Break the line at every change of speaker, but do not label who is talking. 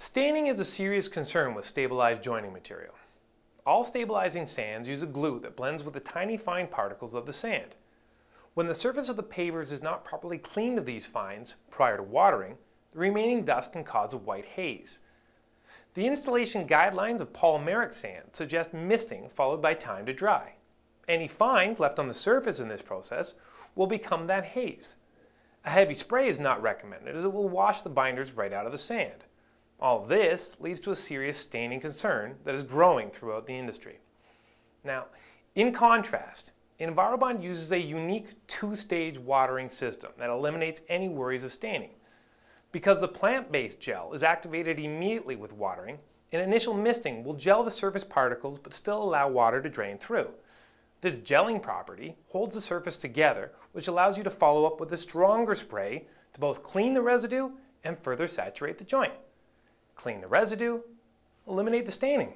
Staining is a serious concern with stabilized joining material. All stabilizing sands use a glue that blends with the tiny fine particles of the sand. When the surface of the pavers is not properly cleaned of these fines prior to watering, the remaining dust can cause a white haze. The installation guidelines of polymeric sand suggest misting followed by time to dry. Any fines left on the surface in this process will become that haze. A heavy spray is not recommended as it will wash the binders right out of the sand. All this leads to a serious staining concern that is growing throughout the industry. Now, in contrast, Envirobond uses a unique two-stage watering system that eliminates any worries of staining. Because the plant-based gel is activated immediately with watering, an initial misting will gel the surface particles but still allow water to drain through. This gelling property holds the surface together, which allows you to follow up with a stronger spray to both clean the residue and further saturate the joint clean the residue, eliminate the staining.